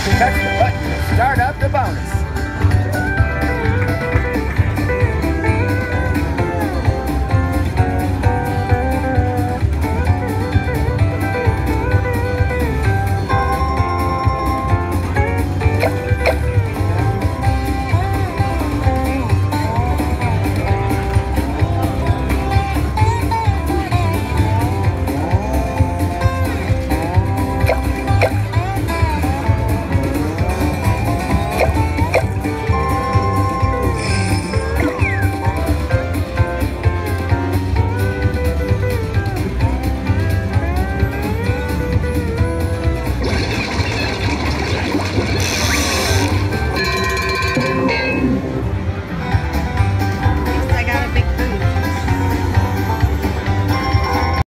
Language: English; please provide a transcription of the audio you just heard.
Touch the button to start up the bonus.